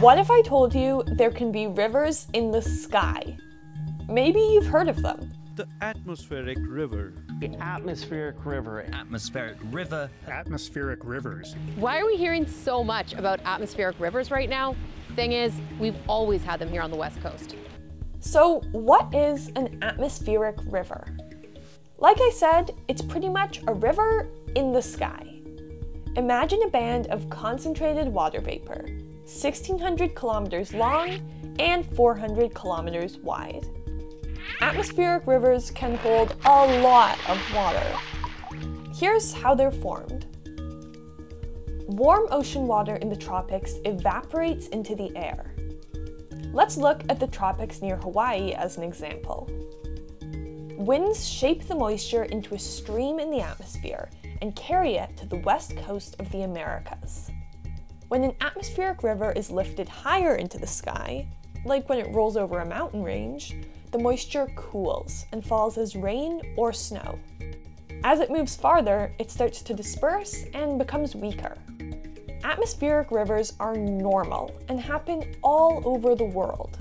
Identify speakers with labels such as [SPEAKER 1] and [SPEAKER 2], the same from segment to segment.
[SPEAKER 1] What if I told you there can be rivers in the sky? Maybe you've heard of them.
[SPEAKER 2] The atmospheric river.
[SPEAKER 3] The atmospheric river.
[SPEAKER 4] Atmospheric river.
[SPEAKER 5] Atmospheric rivers.
[SPEAKER 6] Why are we hearing so much about atmospheric rivers right now? Thing is, we've always had them here on the West Coast.
[SPEAKER 1] So, what is an atmospheric river? Like I said, it's pretty much a river in the sky. Imagine a band of concentrated water vapor, 1600 kilometers long and 400 kilometers wide. Atmospheric rivers can hold a lot of water. Here's how they're formed. Warm ocean water in the tropics evaporates into the air. Let's look at the tropics near Hawaii as an example. Winds shape the moisture into a stream in the atmosphere and carry it to the west coast of the Americas. When an atmospheric river is lifted higher into the sky, like when it rolls over a mountain range, the moisture cools and falls as rain or snow. As it moves farther, it starts to disperse and becomes weaker. Atmospheric rivers are normal and happen all over the world.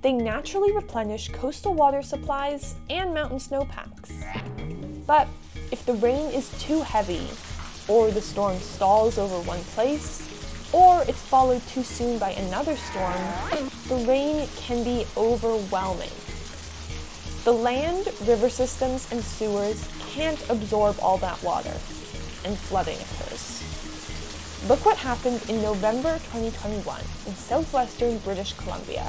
[SPEAKER 1] They naturally replenish coastal water supplies and mountain snowpacks. But if the rain is too heavy, or the storm stalls over one place, or it's followed too soon by another storm, the rain can be overwhelming. The land, river systems, and sewers can't absorb all that water, and flooding occurs. Look what happened in November 2021 in southwestern British Columbia.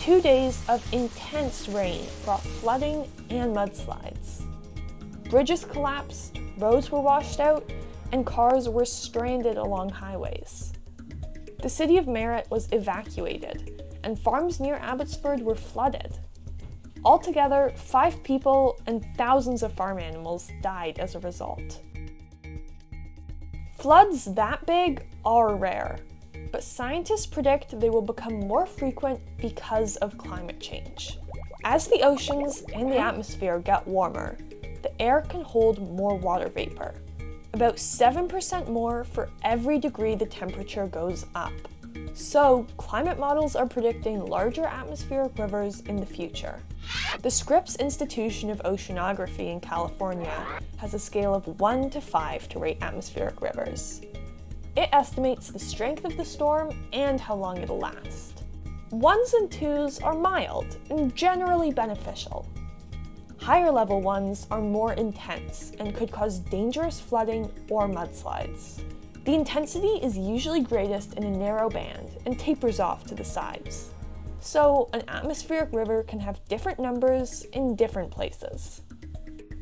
[SPEAKER 1] Two days of intense rain brought flooding and mudslides. Bridges collapsed, roads were washed out, and cars were stranded along highways. The city of Merritt was evacuated, and farms near Abbotsford were flooded. Altogether, five people and thousands of farm animals died as a result. Floods that big are rare, but scientists predict they will become more frequent because of climate change. As the oceans and the atmosphere get warmer, the air can hold more water vapor, about 7% more for every degree the temperature goes up. So, climate models are predicting larger atmospheric rivers in the future. The Scripps Institution of Oceanography in California has a scale of 1 to 5 to rate atmospheric rivers. It estimates the strength of the storm and how long it'll last. Ones and twos are mild and generally beneficial. Higher level ones are more intense and could cause dangerous flooding or mudslides. The intensity is usually greatest in a narrow band and tapers off to the sides. So, an atmospheric river can have different numbers in different places.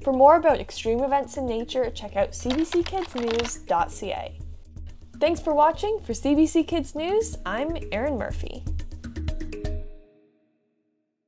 [SPEAKER 1] For more about extreme events in nature, check out cbckidsnews.ca. Thanks for watching. For CBC Kids News, I'm Erin Murphy.